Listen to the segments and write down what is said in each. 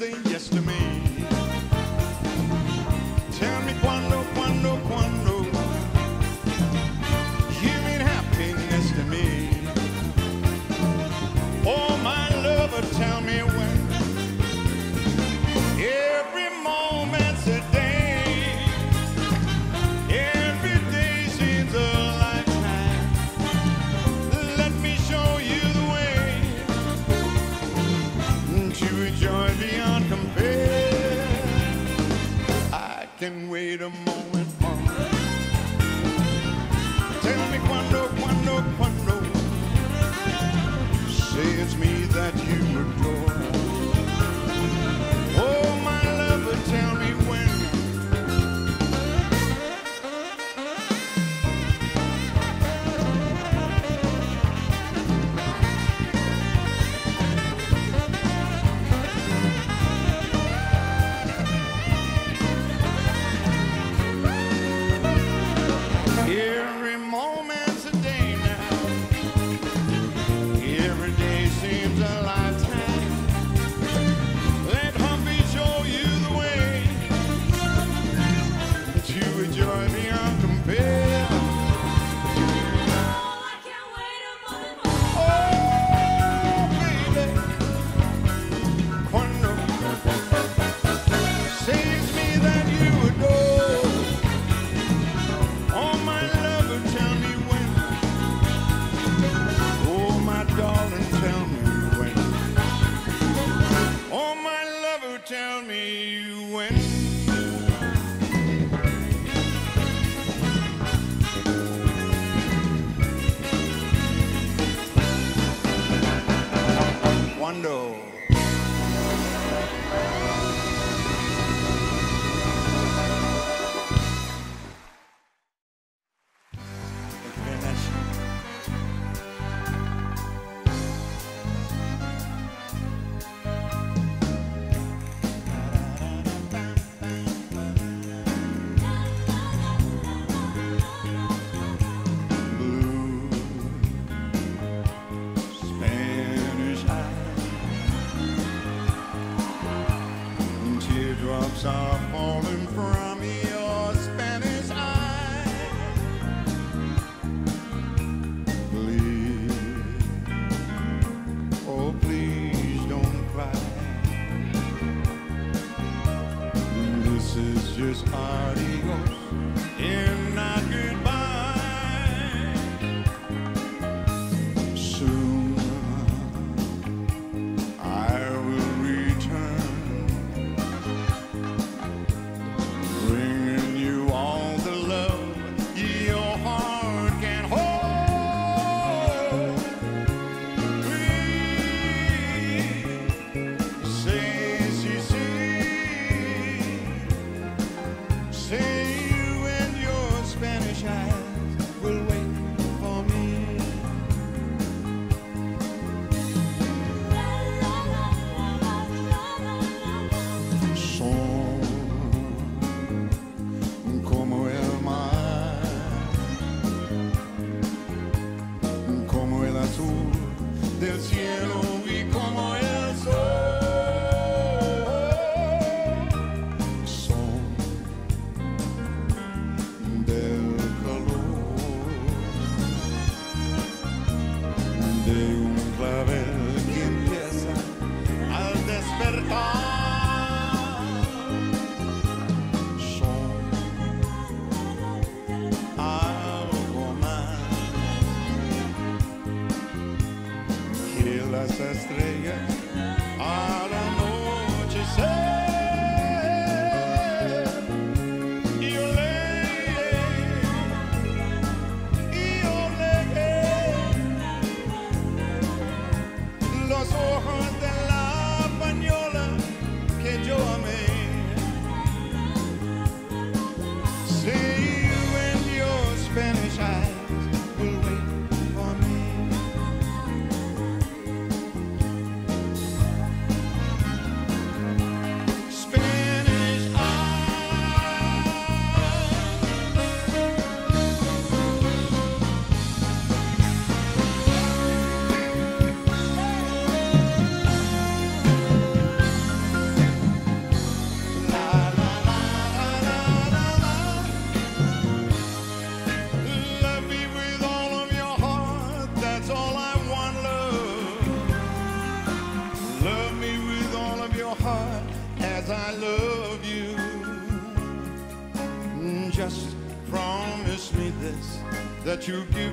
say yes to me? Can wait a that you give.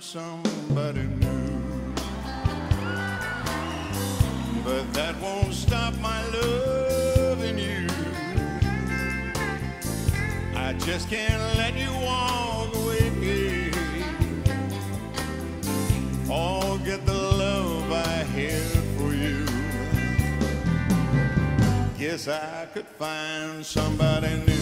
found somebody new. But that won't stop my loving you. I just can't let you walk away or get the love I have for you. Guess I could find somebody new.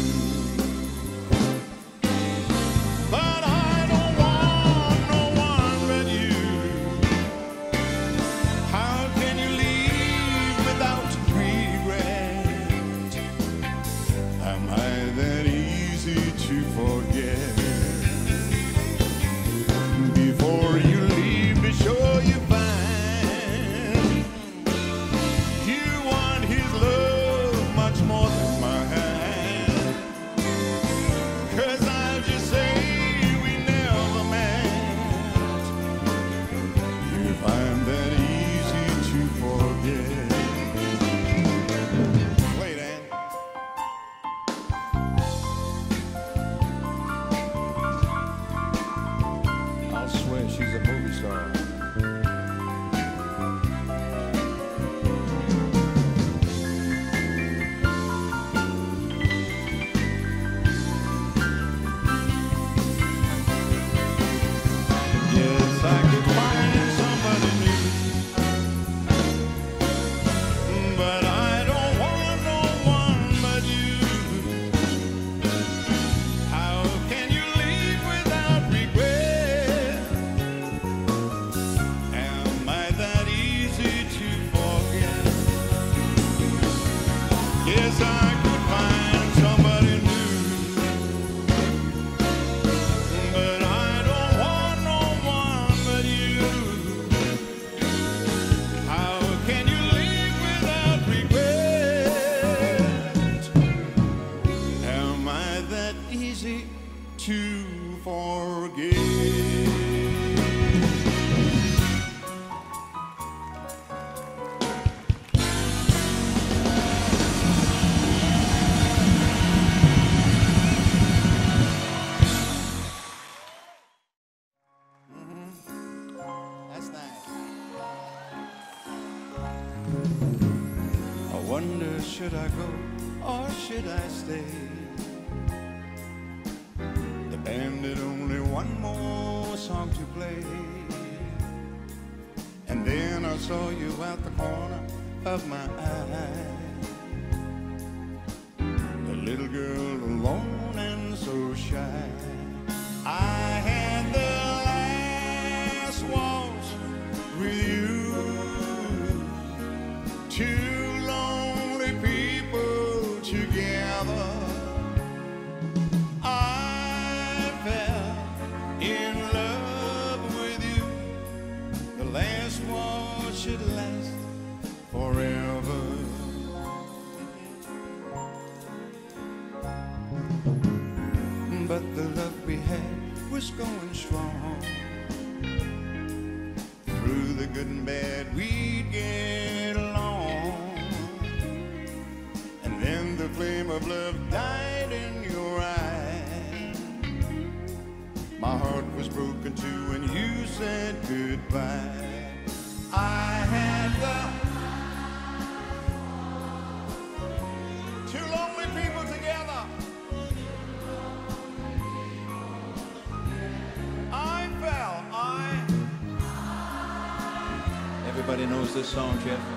Song, Jeff.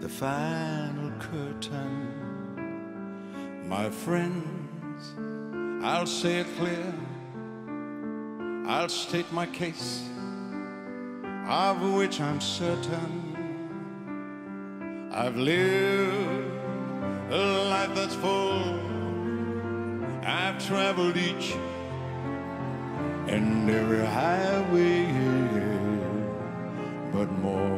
The final curtain. My friends, I'll say it clear, I'll state my case, of which I'm certain. I've lived a life that's full. I've traveled each and every highway, but more,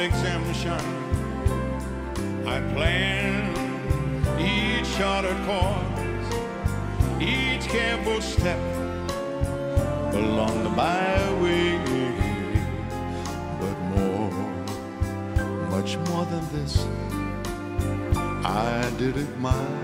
exemption. I planned each charter course, each careful step along the byway, but more, much more than this, I did it my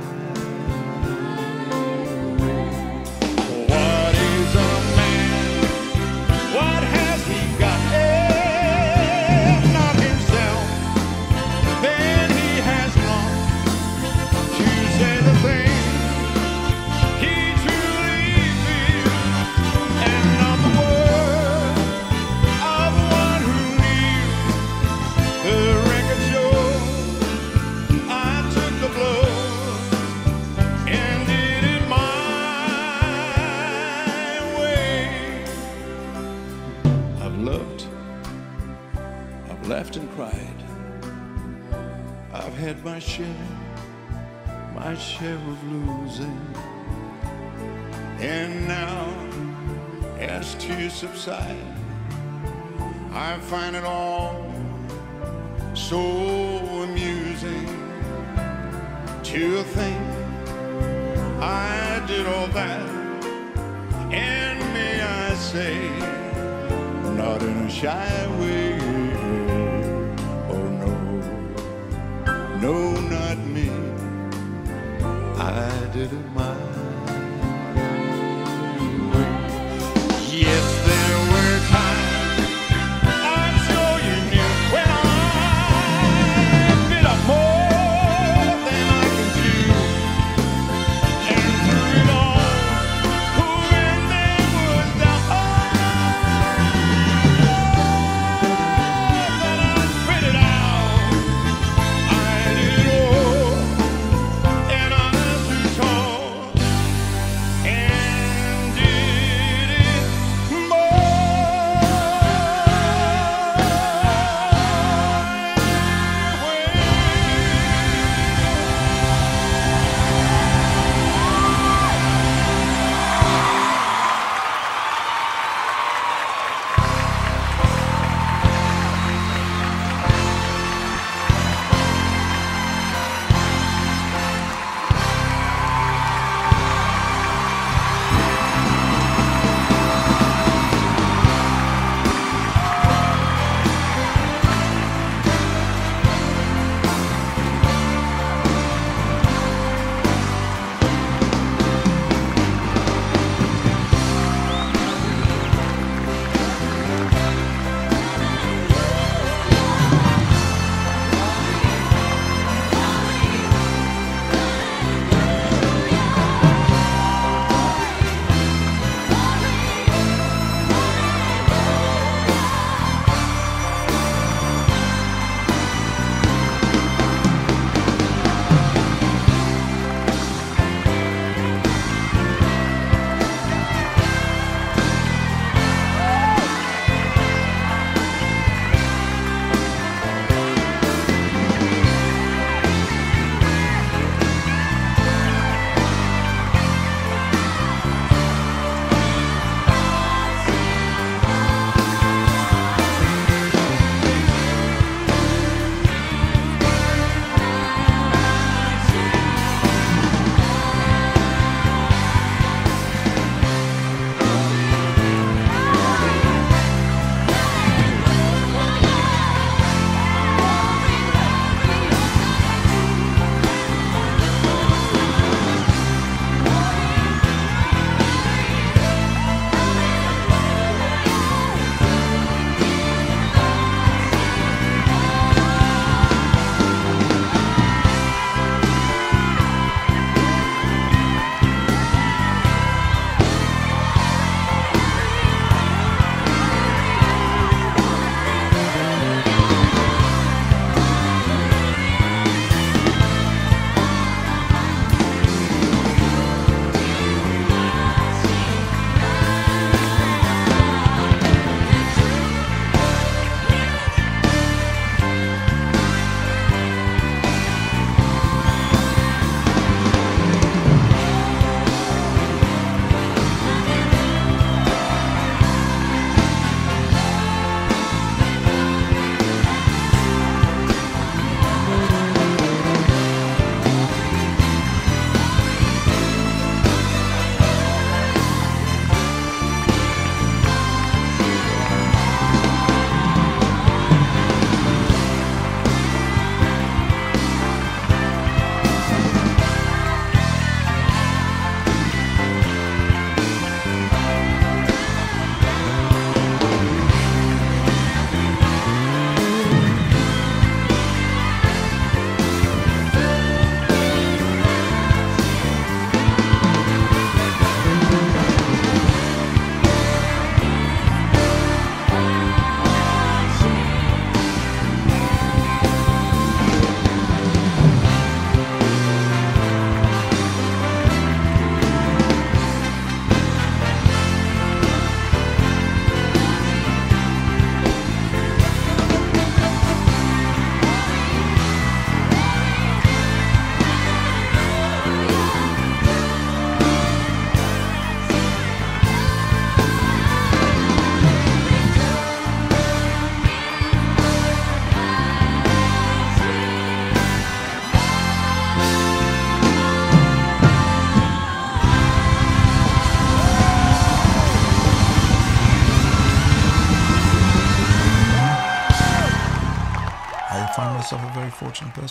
shy way. Oh no, no, not me. I did it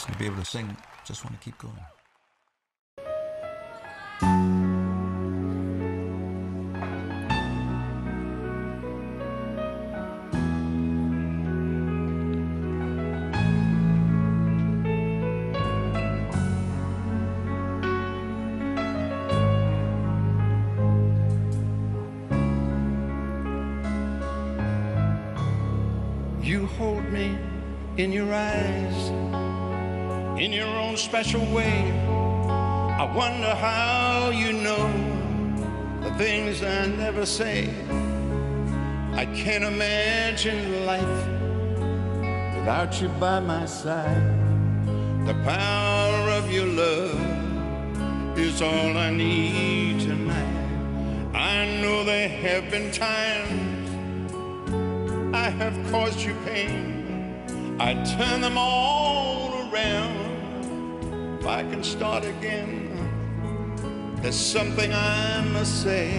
very to be able to sing. Just want to keep going. Special way. I wonder how you know the things I never say. I can't imagine life without you by my side. The power of your love is all I need tonight. I know there have been times I have caused you pain. I turn them all around. If I can start again, there's something I must say.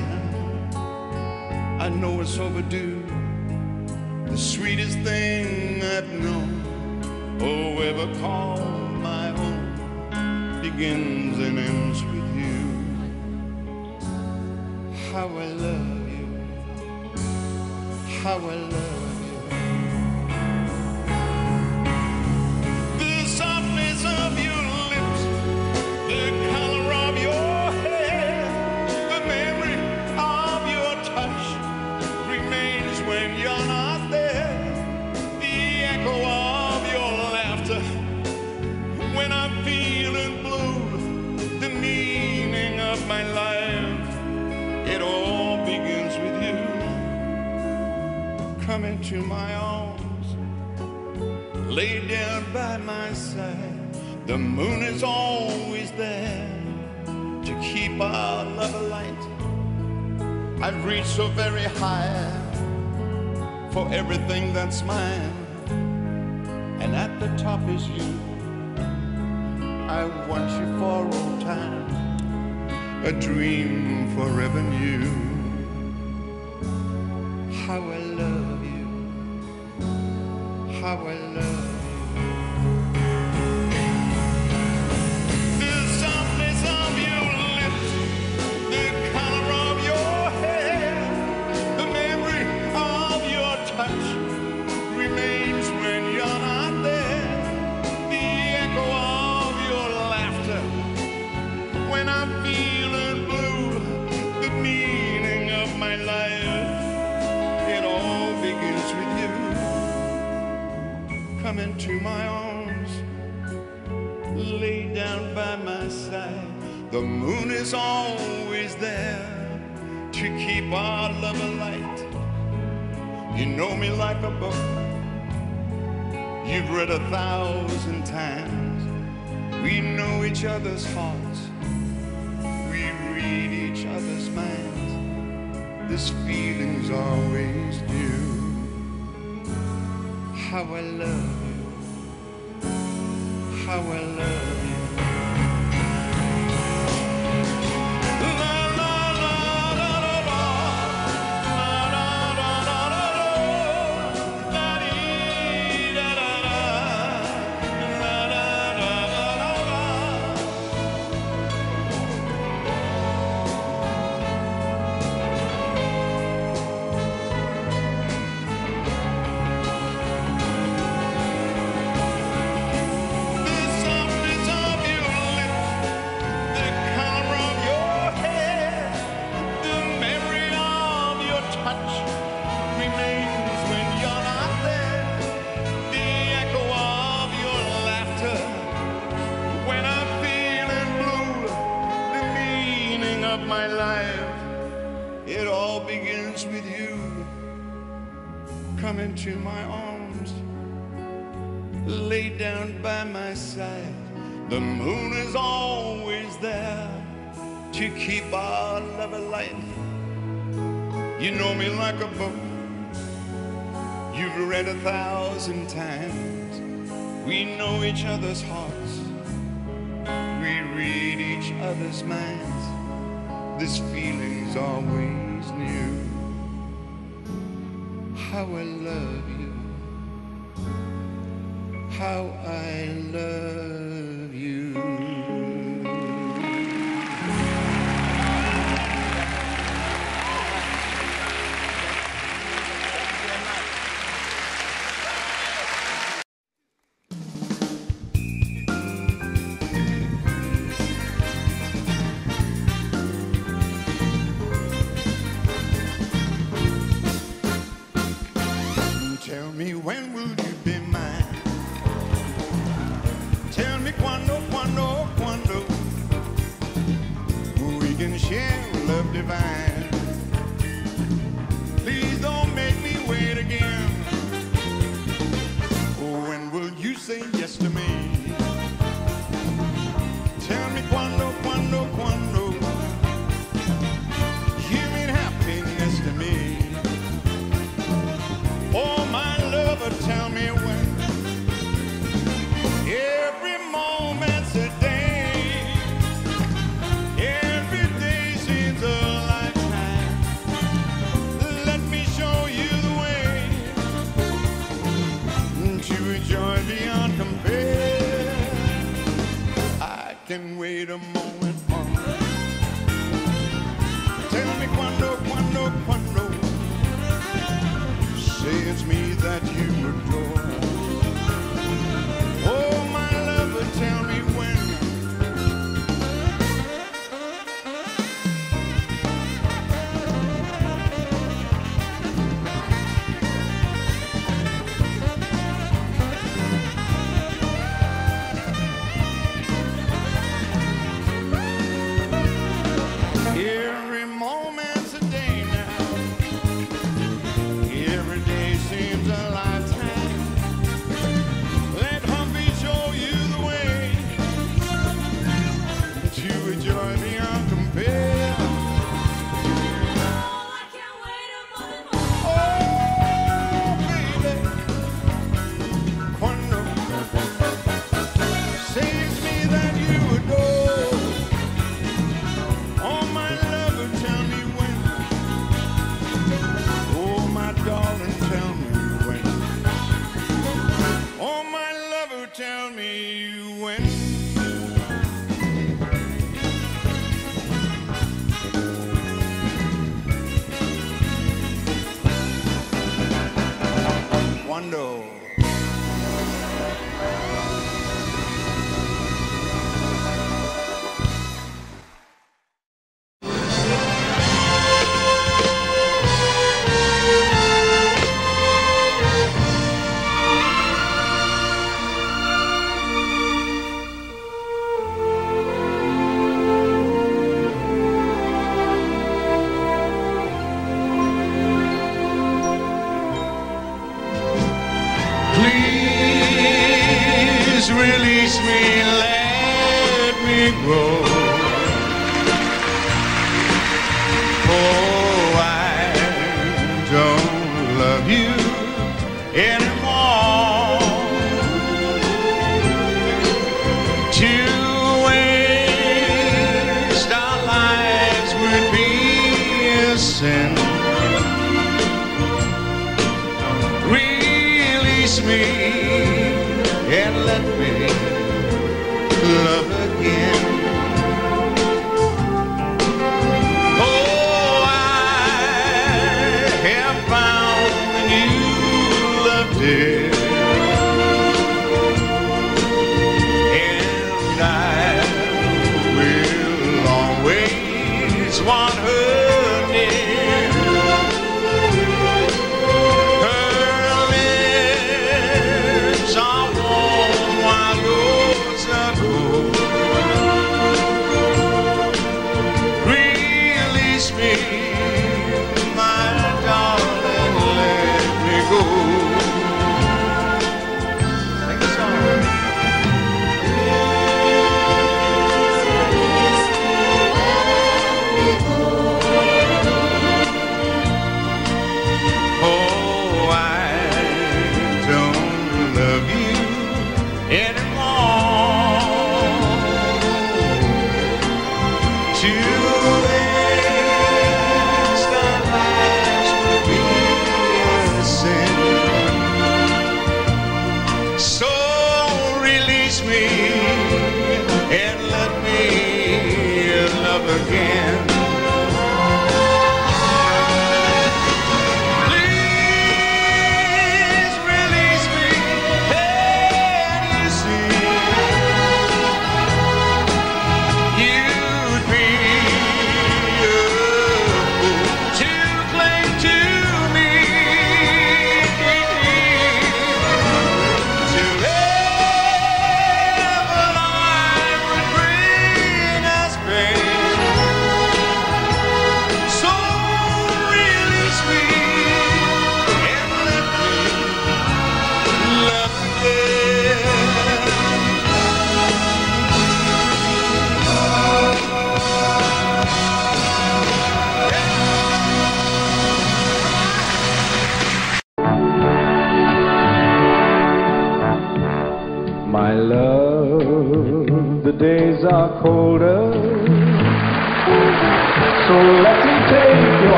I know it's overdue. The sweetest thing I've known, oh, ever called my own, begins and ends with you. How I love you, how I love you. Into my arms lay down by my side. The moon is always there to keep our love alight. I've reached so very high for everything that's mine, and at the top is you. I want you for all time, a dream forever new. How I love I love I love thousand times. We know each other's hearts, we read each other's minds. This feeling's always new. How I love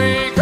we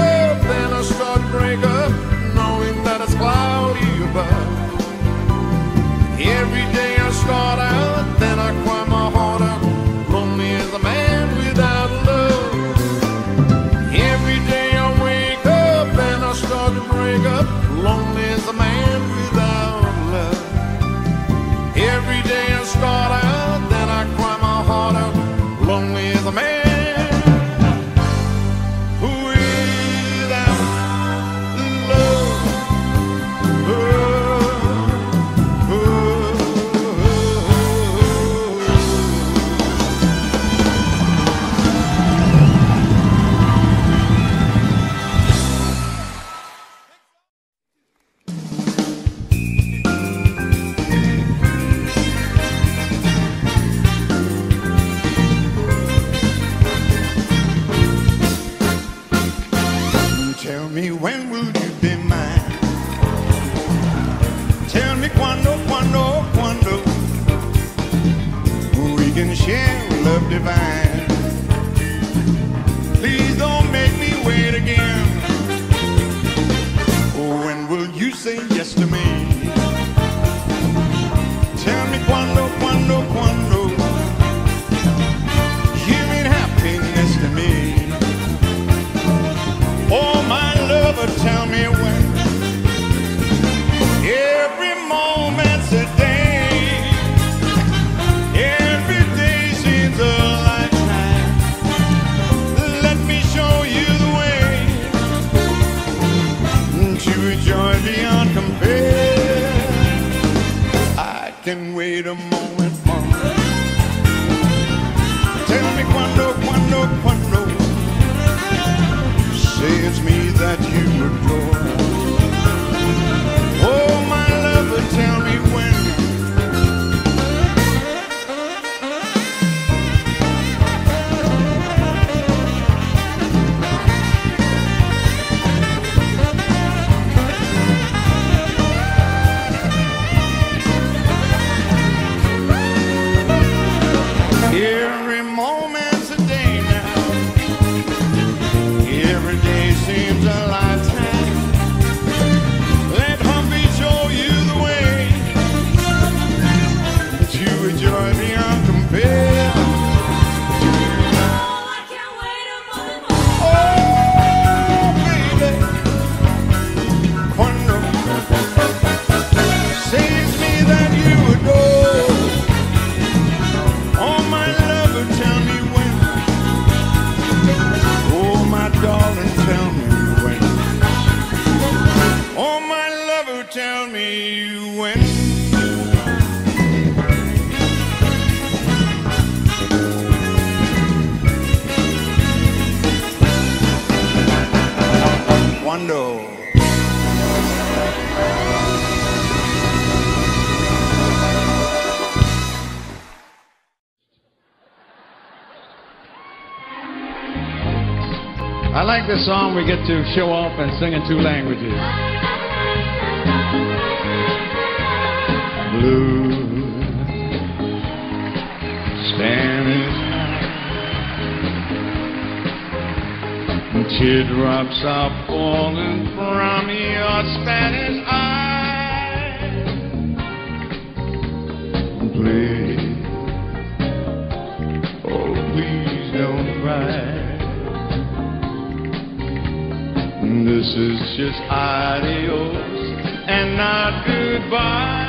this song, we get to show off and sing in two languages. Blue, Spanish, teardrops are falling from your Spanish eyes. This is just adios and not goodbye.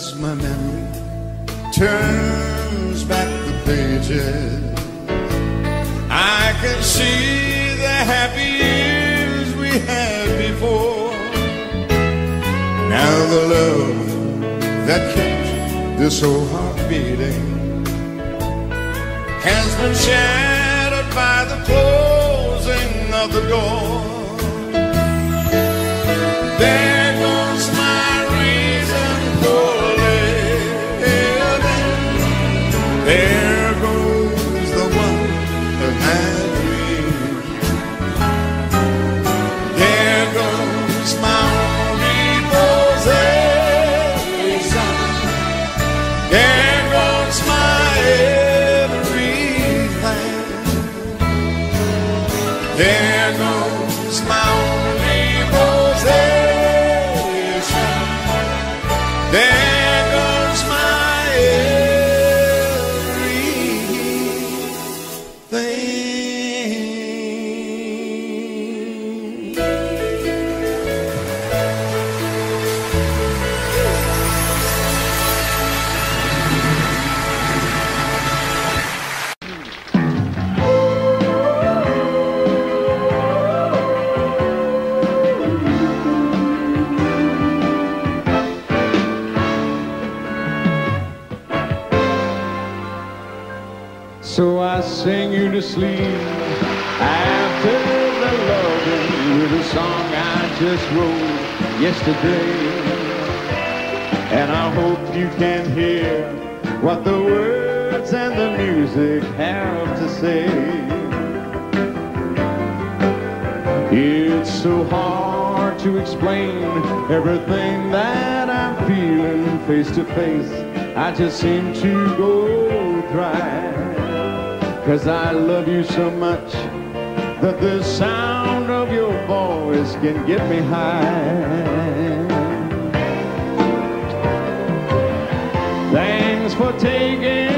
As my memory turns back the pages, I can see the happy years we had before. Now the love that kept this old heart beating has been shattered by the closing of the door. Yesterday. And I hope you can hear what the words and the music have to say. It's so hard to explain everything that I'm feeling face to face. I just seem to go dry. Cause I love you so much that the sound of voice can get me high. Thanks for taking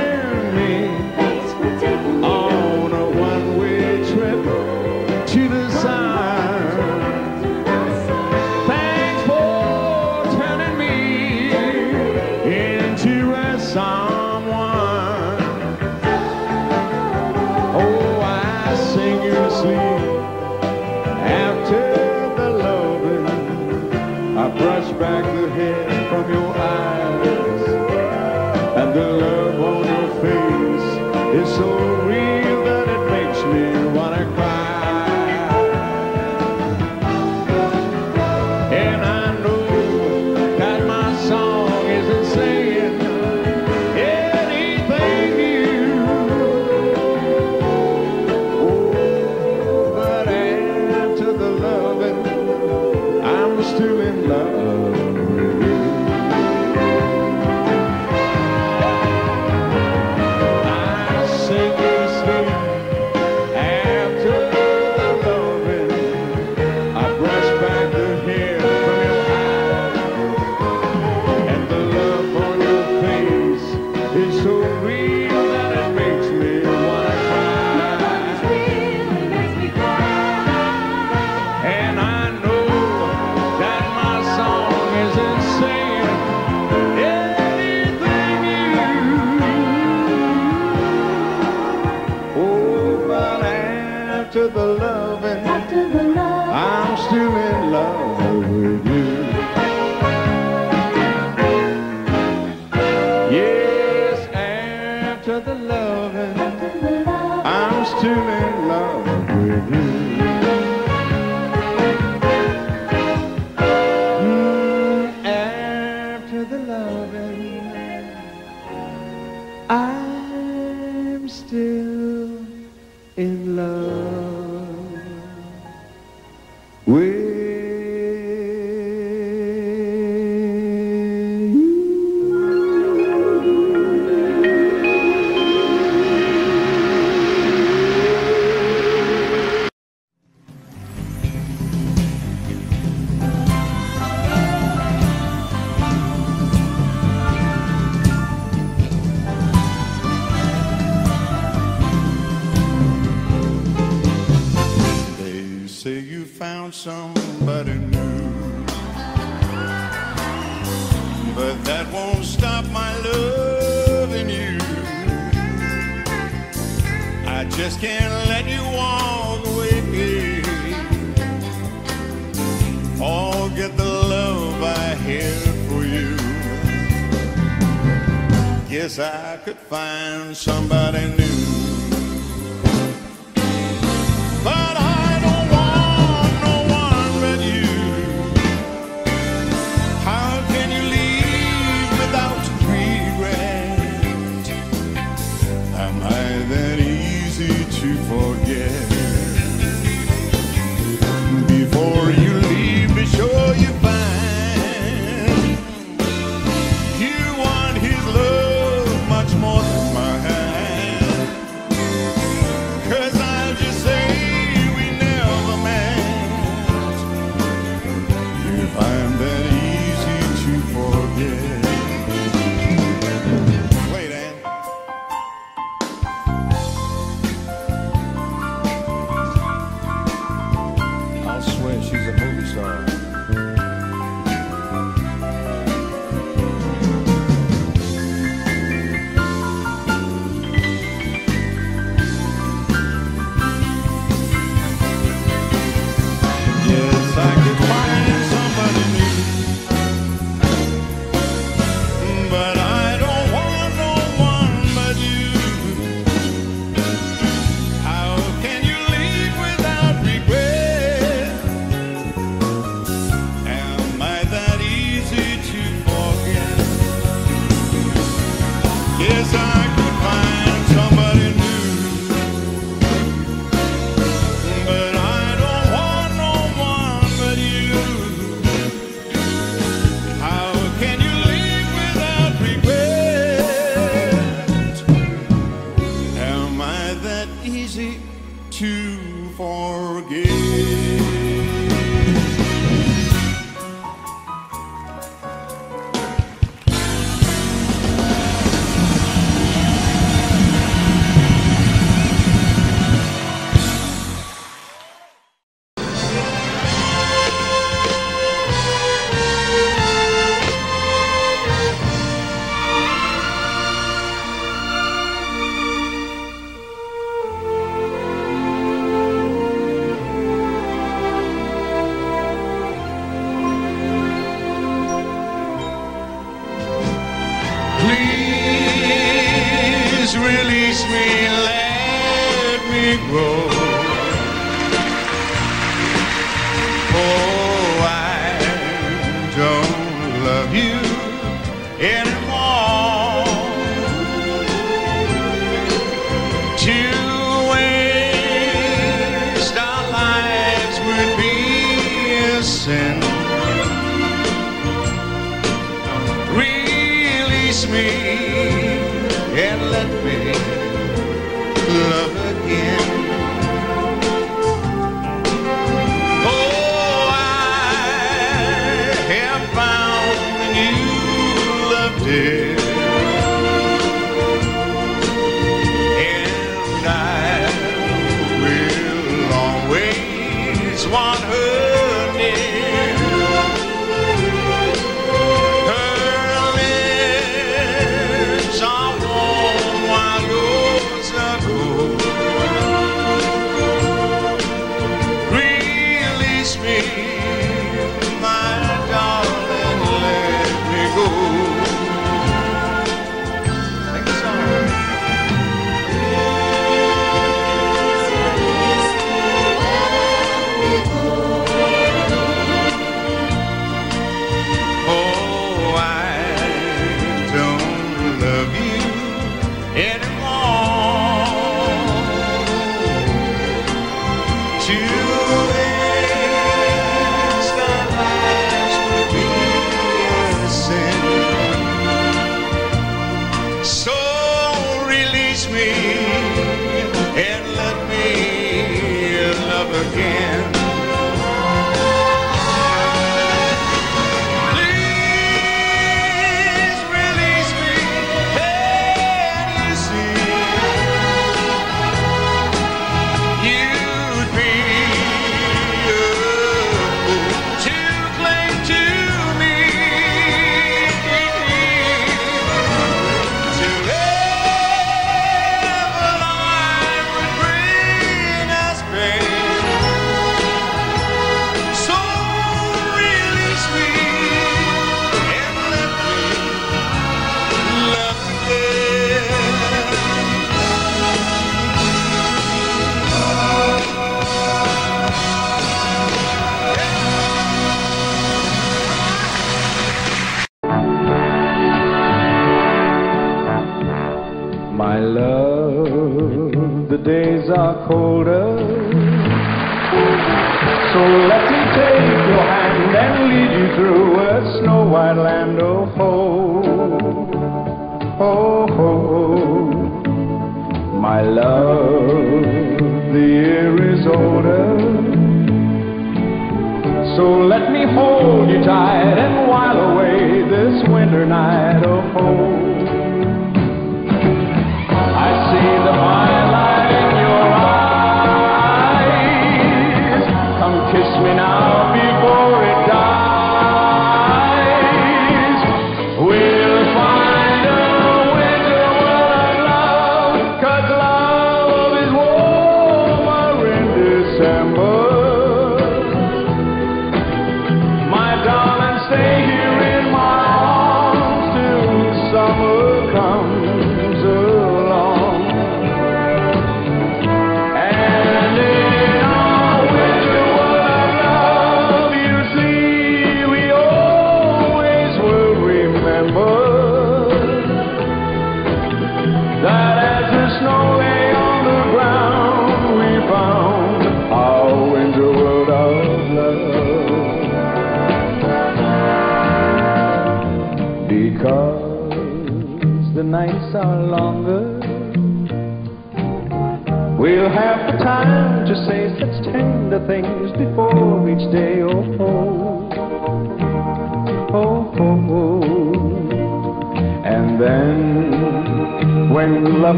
I brush back the hair from your eyes, and the love on your face is so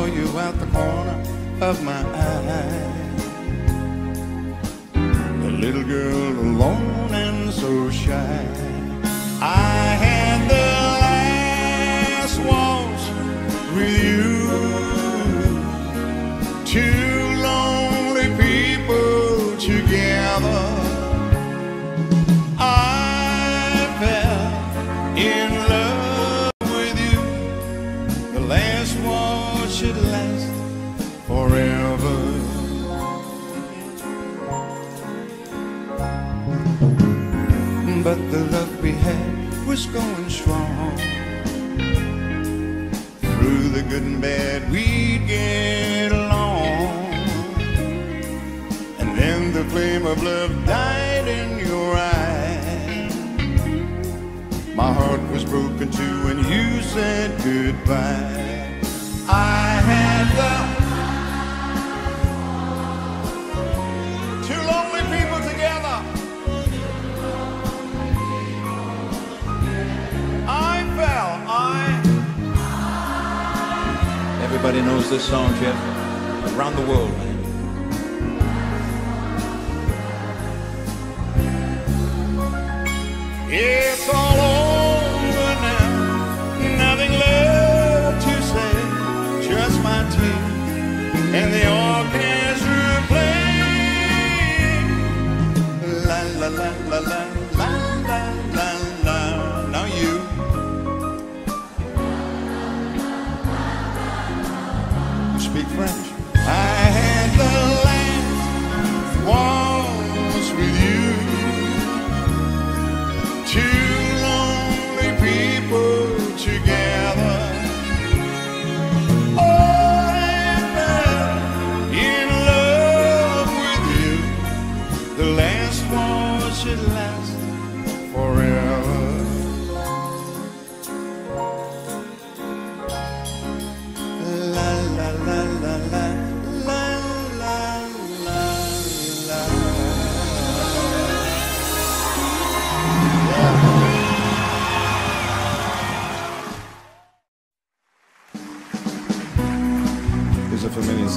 saw you out the corner of my eye. The little girl alone and so shy. I was going strong. Through the good and bad, we'd get along. And then the flame of love died in your eyes. My heart was broken too when you said goodbye. I had the Everybody knows this song, Jeff. Around the world. It's all over now. Nothing left to say. Just my tears and the orchestra playing. La la la la la. big friend.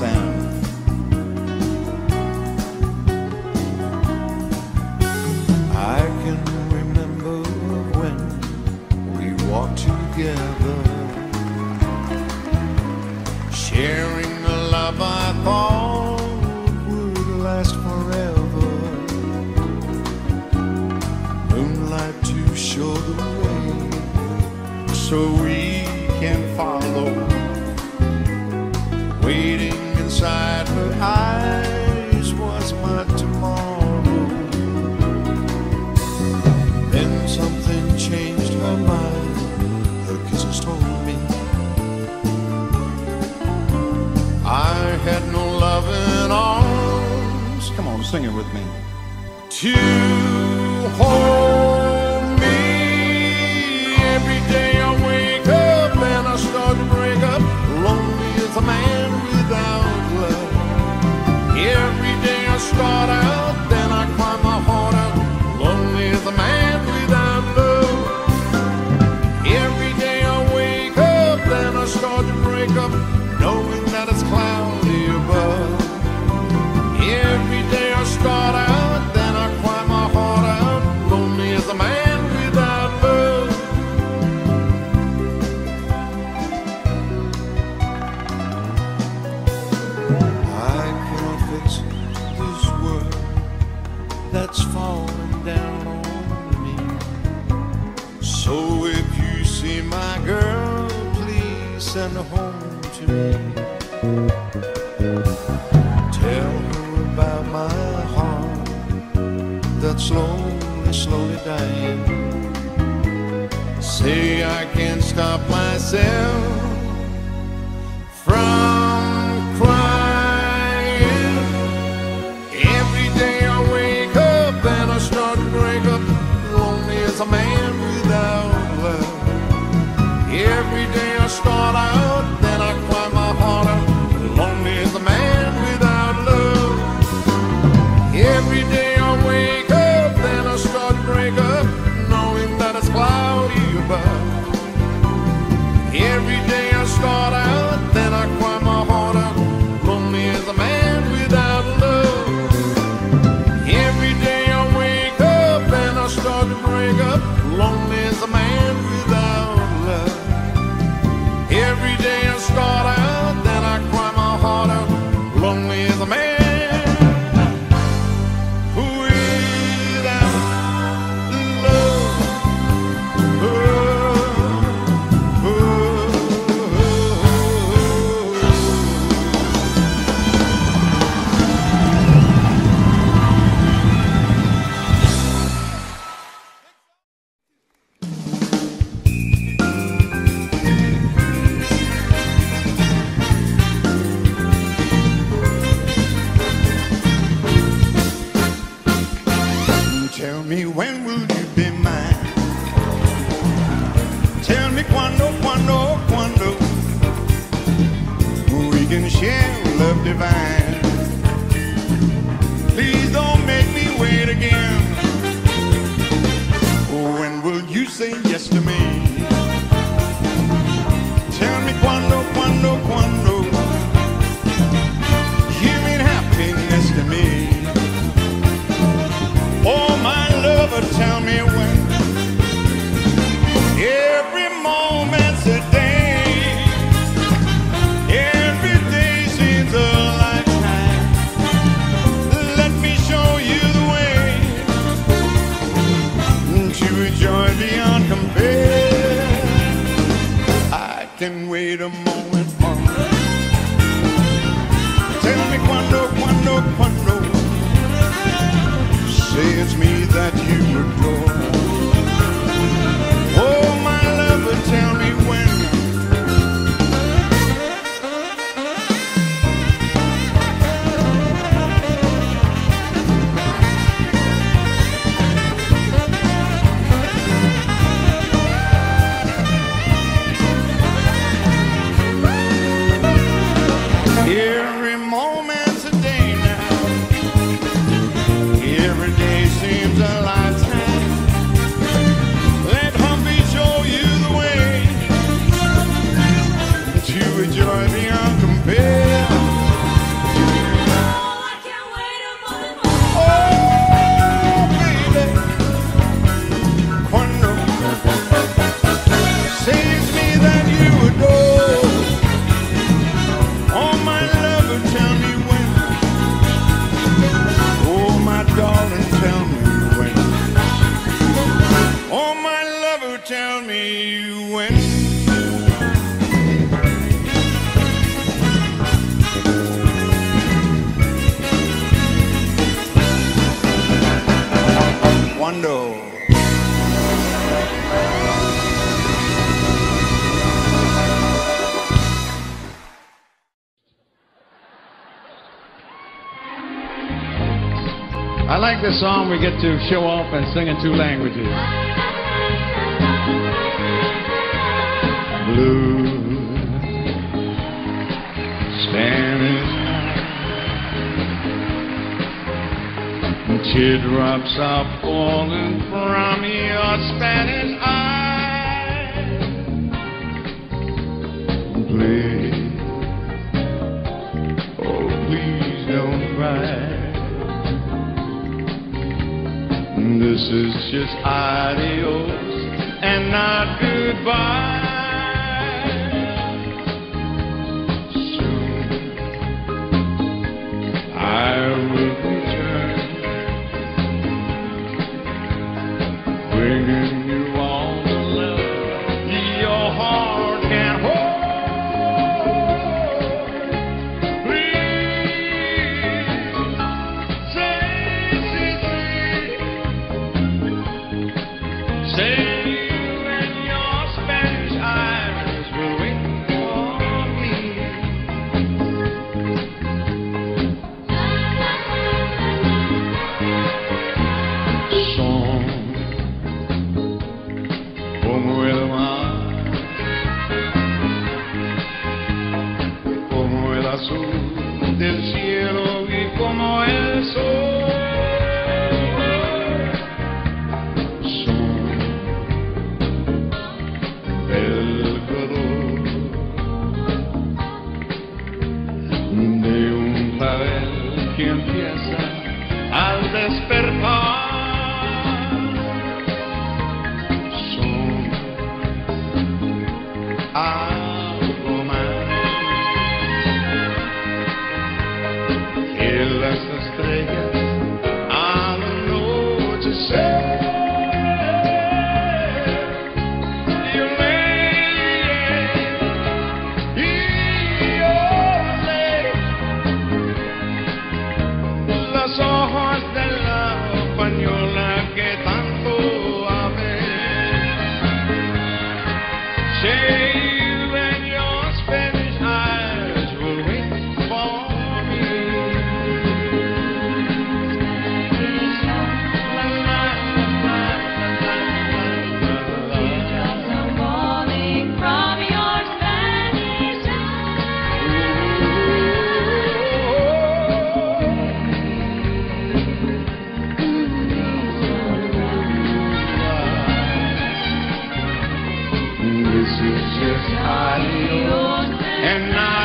sound. this song, we get to show off and sing in two languages. Blue, Spanish, teardrops are falling from your Spanish eyes. This is just adios and not goodbye. and now.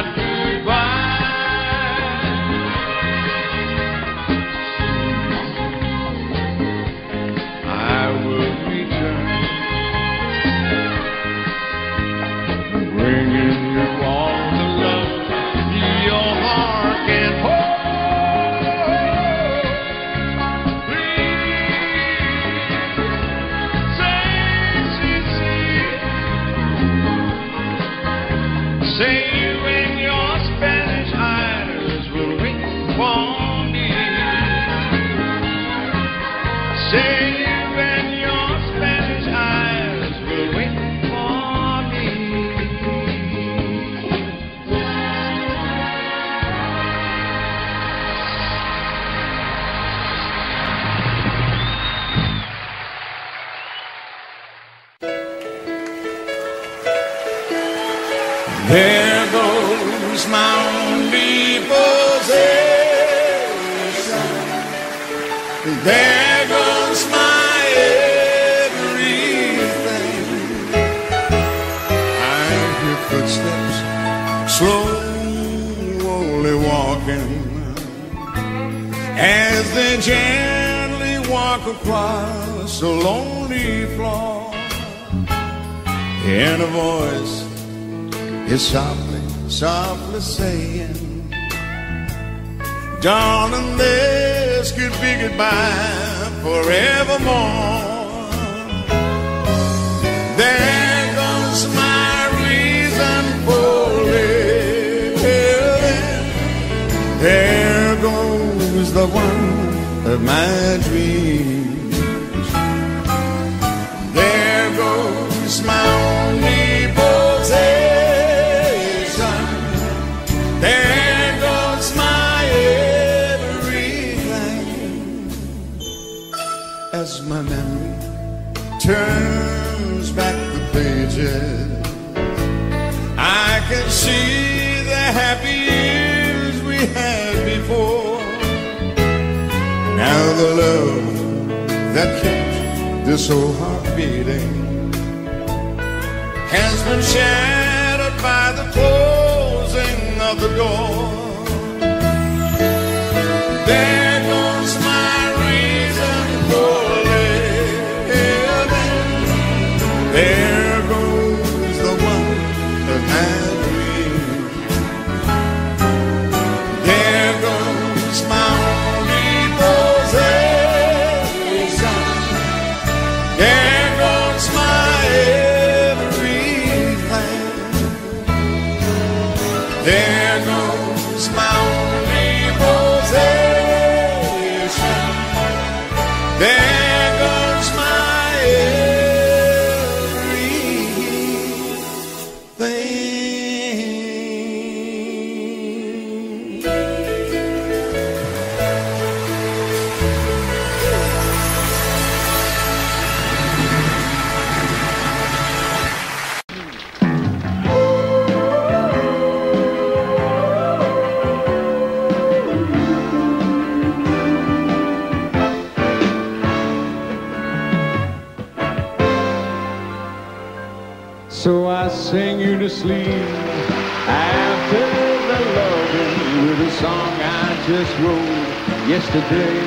yesterday.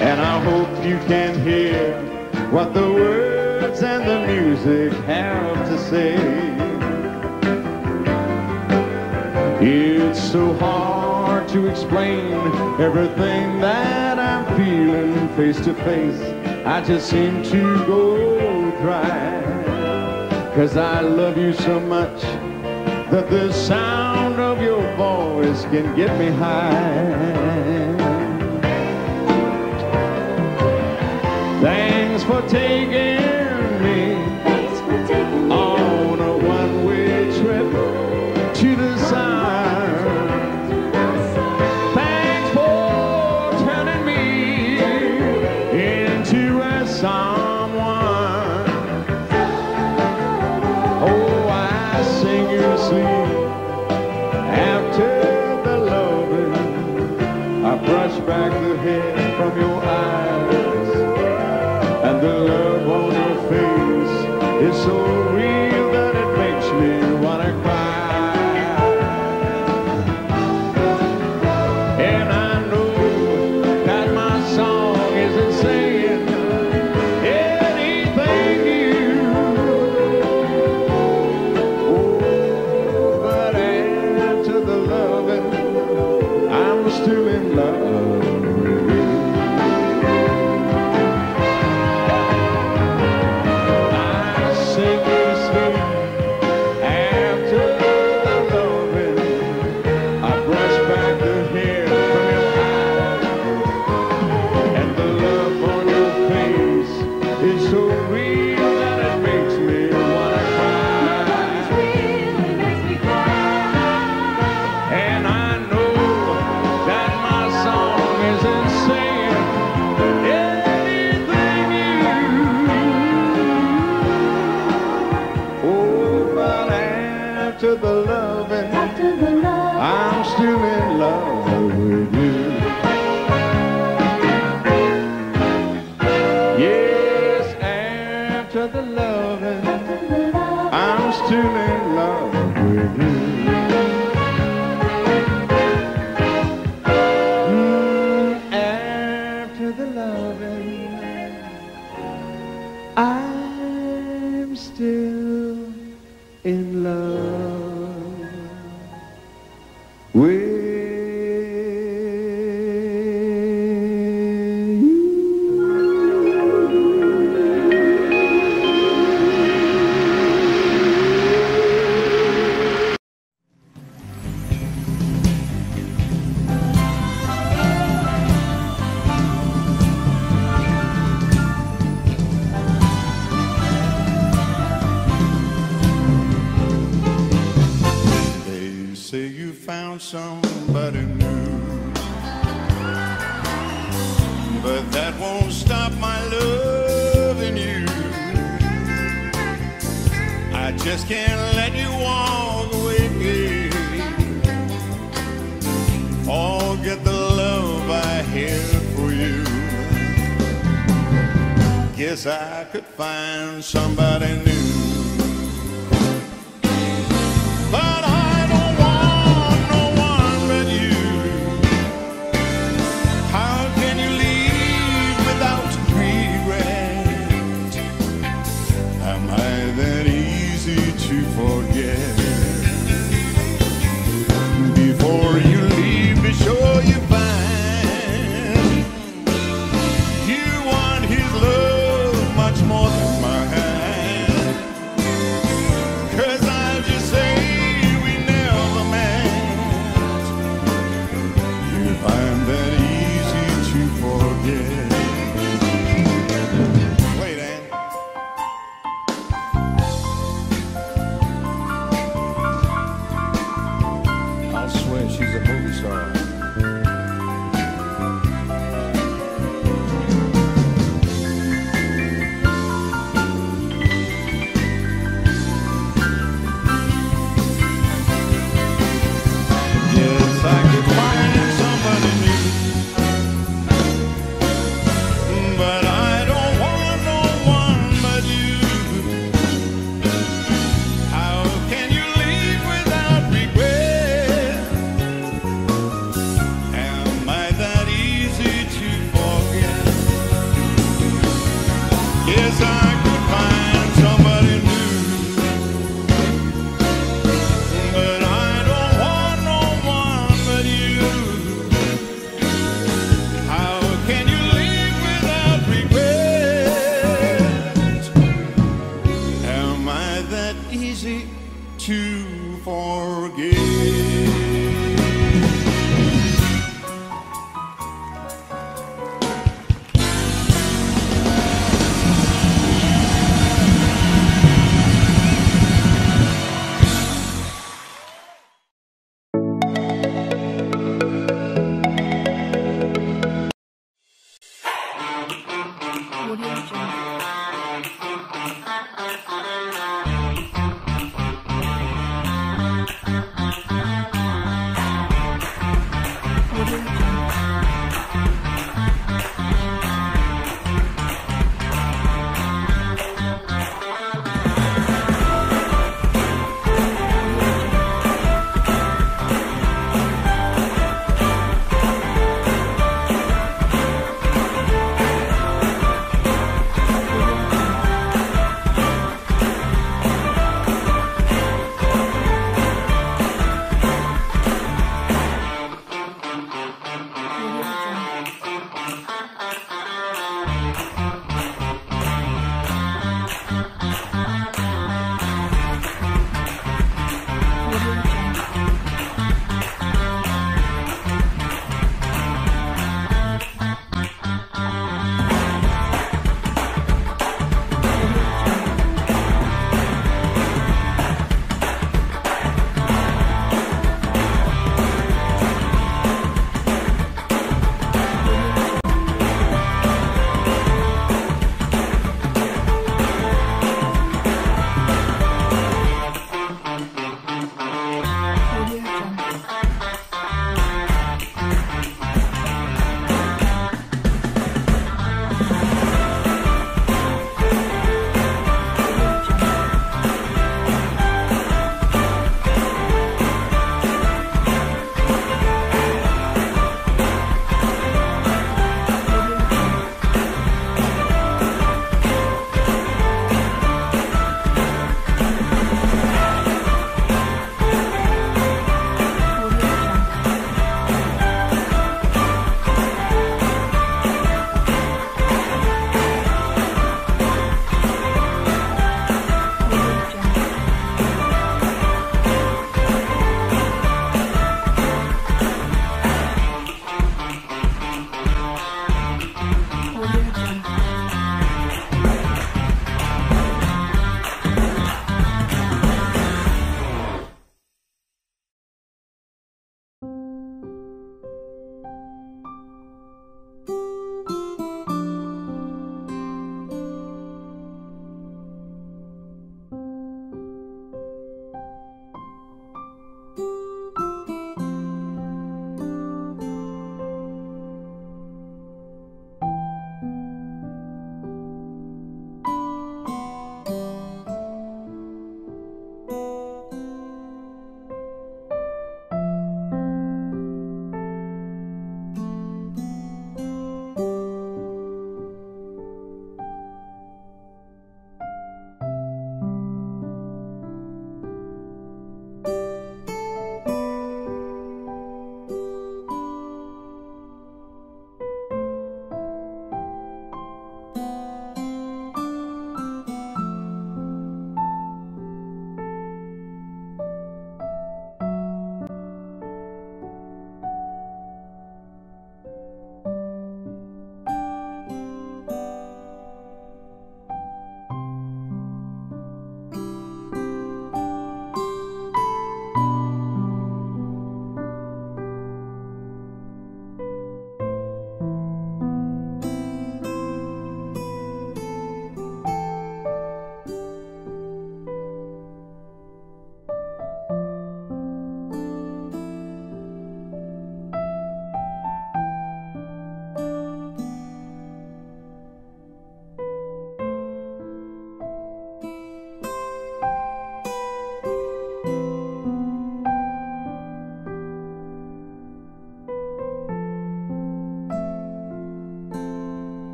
And I hope you can hear what the words and the music have to say. It's so hard to explain everything that I'm feeling face to face. I just seem to go dry. Cause I love you so much that the sound of voice can get me high. Thanks for taking